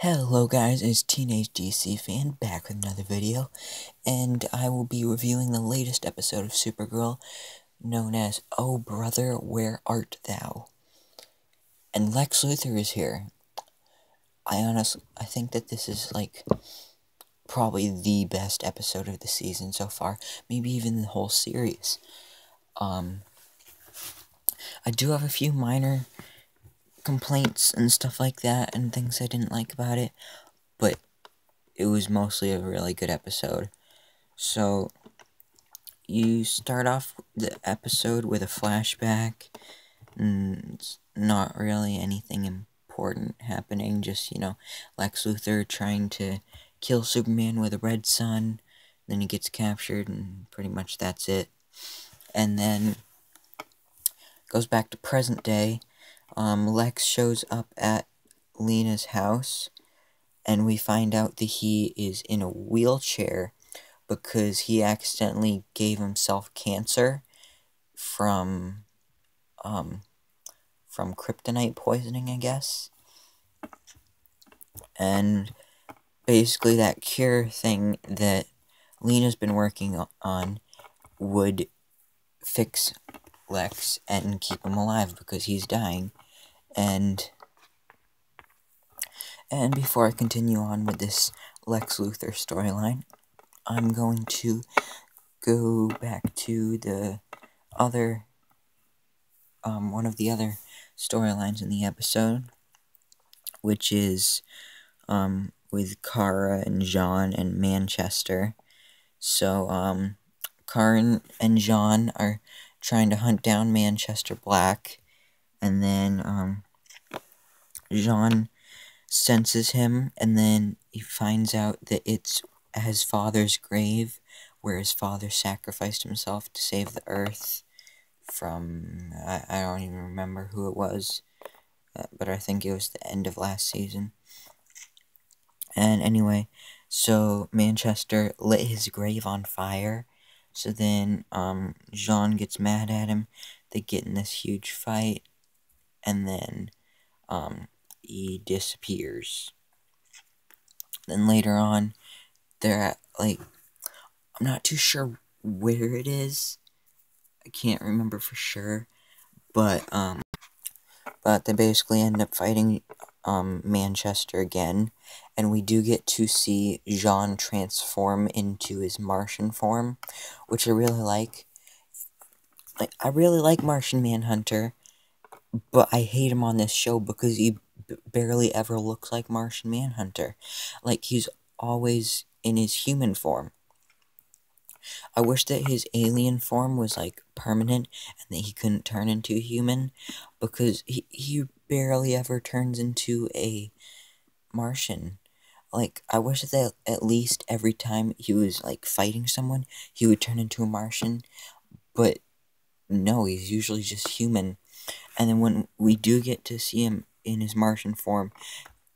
Hello guys, it's Teenage DC Fan back with another video, and I will be reviewing the latest episode of Supergirl, known as Oh Brother, Where Art Thou? And Lex Luthor is here. I honestly, I think that this is like probably the best episode of the season so far, maybe even the whole series. Um, I do have a few minor complaints and stuff like that and things I didn't like about it, but it was mostly a really good episode. So, you start off the episode with a flashback, and it's not really anything important happening, just, you know, Lex Luthor trying to kill Superman with a red sun, then he gets captured, and pretty much that's it. And then goes back to present day um, Lex shows up at Lena's house, and we find out that he is in a wheelchair because he accidentally gave himself cancer from um, from kryptonite poisoning, I guess. And basically, that cure thing that Lena's been working on would fix Lex and keep him alive because he's dying. And and before I continue on with this Lex Luthor storyline, I'm going to go back to the other um one of the other storylines in the episode, which is um with Kara and J'onn and Manchester. So um Kara and J'onn are trying to hunt down Manchester Black, and then um, J'onn senses him, and then he finds out that it's his father's grave, where his father sacrificed himself to save the Earth from I, I don't even remember who it was, uh, but I think it was the end of last season. And anyway, so Manchester lit his grave on fire so then um, J'onn gets mad at him. They get in this huge fight, and then um, he disappears. Then later on, they're at like I'm not too sure where it is. I can't remember for sure, but um, but they basically end up fighting um, Manchester again, and we do get to see Jean transform into his Martian form, which I really like. Like I really like Martian Manhunter, but I hate him on this show because he barely ever looks like Martian Manhunter. Like he's always in his human form. I wish that his alien form was like permanent and that he couldn't turn into human because he, he barely ever turns into a Martian. Like, I wish that at least every time he was like fighting someone, he would turn into a Martian. But no, he's usually just human. And then when we do get to see him in his Martian form,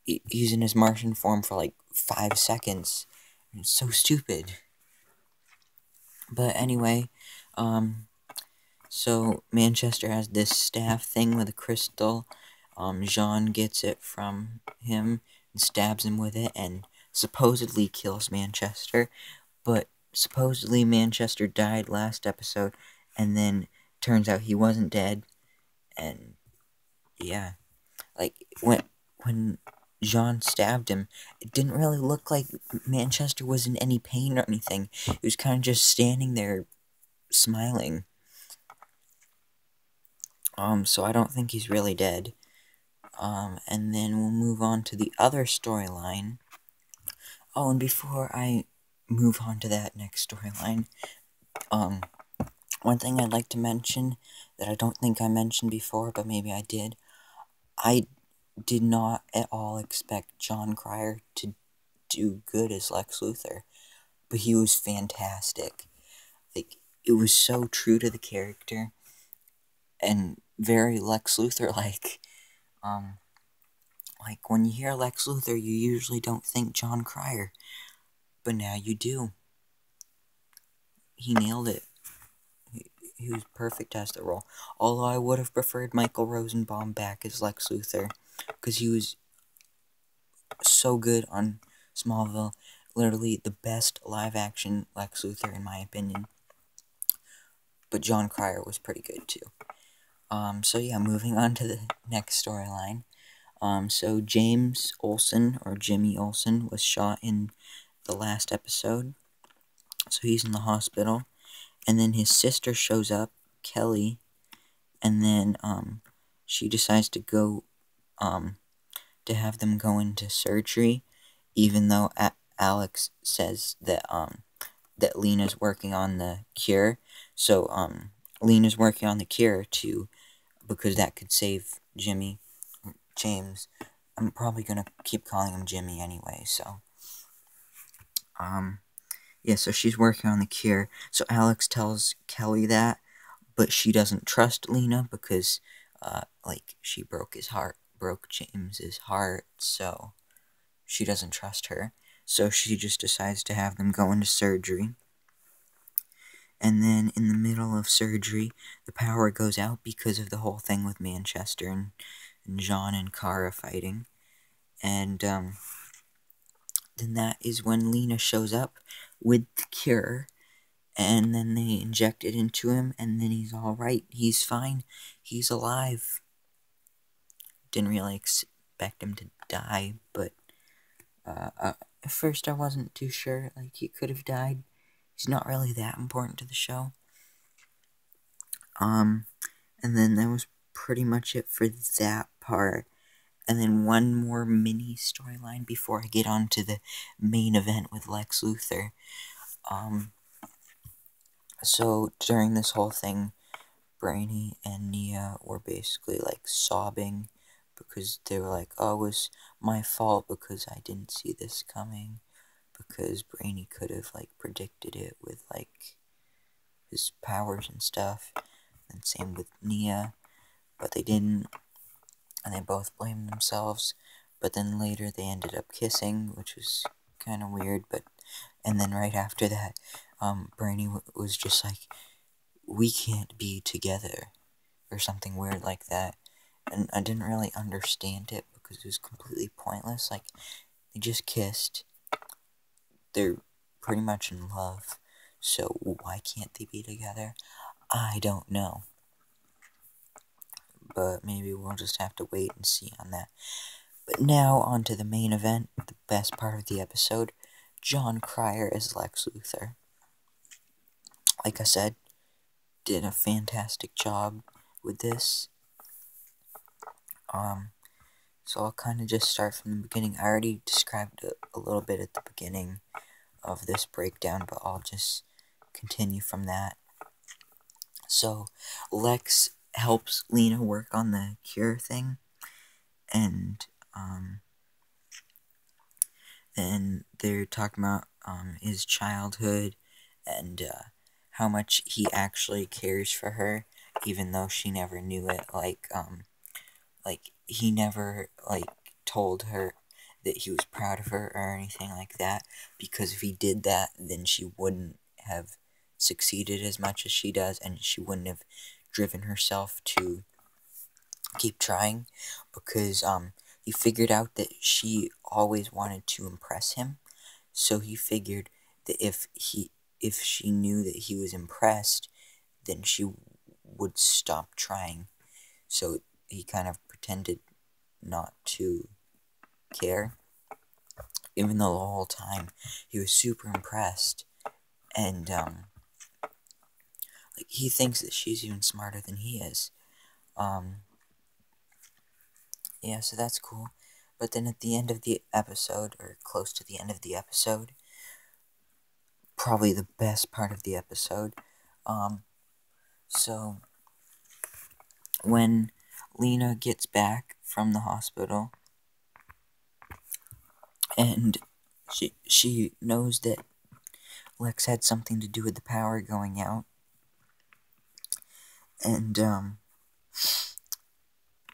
he's in his Martian form for like five seconds. It's so stupid. But anyway, um, so Manchester has this staff thing with a crystal. Um, J'onn gets it from him and stabs him with it and supposedly kills Manchester. But supposedly Manchester died last episode and then turns out he wasn't dead. And yeah, like when when J'onn stabbed him, it didn't really look like Manchester was in any pain or anything. He was kind of just standing there smiling. Um, so I don't think he's really dead. Um, and then we'll move on to the other storyline. Oh, and before I move on to that next storyline, um, one thing I'd like to mention that I don't think I mentioned before, but maybe I did. I did not at all expect Jon Cryer to do good as Lex Luthor, but he was fantastic. Like it was so true to the character and very Lex Luthor like. Um like when you hear Lex Luthor, you usually don't think Jon Cryer, but now you do. He nailed it. He, was perfect as the role. Although I would have preferred Michael Rosenbaum back as Lex Luthor because he was so good on Smallville. Literally the best live action Lex Luthor, in my opinion. But Jon Cryer was pretty good too. Um, so yeah, moving on to the next storyline. Um, so James Olsen, or Jimmy Olsen, was shot in the last episode. So he's in the hospital. And then his sister shows up, Kelly, and then um, she decides to go um, to have them go into surgery, even though A Alex says that um, that Lena's working on the cure. So um, Lena's working on the cure too, because that could save Jimmy, James. I'm probably gonna keep calling him Jimmy anyway. So um, yeah. So she's working on the cure. So Alex tells Kelly that, but she doesn't trust Lena because uh, like she broke his heart, broke James's heart. So she doesn't trust her. So she just decides to have them go into surgery. And then in the middle of surgery, the power goes out because of the whole thing with Manchester and, and J'onn and Kara fighting. And um, then that is when Lena shows up with the cure. And then they inject it into him, and then he's alright. He's fine. He's alive. Didn't really expect him to die, but uh, uh, at first I wasn't too sure. Like, he could have died he's not really that important to the show. Um, and then that was pretty much it for that part. And then one more mini storyline before I get on to the main event with Lex Luthor. Um, so during this whole thing, Brainy and Nia were basically like sobbing because they were like, oh, it was my fault because I didn't see this coming because Brainy could have like predicted it with like his powers and stuff. And same with Nia, but they didn't, and they both blamed themselves. But then later they ended up kissing, which was kind of weird. But and then right after that, um, Brainy was just like, "We can't be together," or something weird like that. And I didn't really understand it because it was completely pointless. Like they just kissed they're pretty much in love. So why can't they be together? I don't know. But maybe we'll just have to wait and see on that. But now on to the main event, the best part of the episode. Jon Cryer as Lex Luthor. Like I said, did a fantastic job with this. Um, so I'll kind of just start from the beginning. I already described it a little bit at the beginning of this breakdown, but I'll just continue from that. So, Lex helps Lena work on the cure thing, and, um, then they're talking about, um, his childhood, and, uh, how much he actually cares for her, even though she never knew it, like, um, like, he never, like, told her that he was proud of her or anything like that, because if he did that, then she wouldn't have succeeded as much as she does, and she wouldn't have driven herself to keep trying, because um, he figured out that she always wanted to impress him, so he figured that if he if she knew that he was impressed, then she would stop trying. So he kind of pretended not to care. Even though the whole time he was super impressed. And, um, like, he thinks that she's even smarter than he is. Um, yeah, so that's cool. But then at the end of the episode, or close to the end of the episode, probably the best part of the episode, um, so when Lena gets back from the hospital, and she she knows that Lex had something to do with the power going out. And um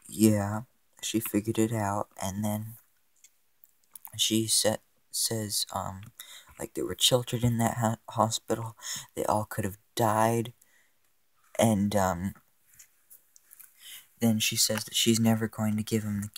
yeah, she figured it out and then she said says um like there were children in that ha hospital. They all could have died and um then she says that she's never going to give him the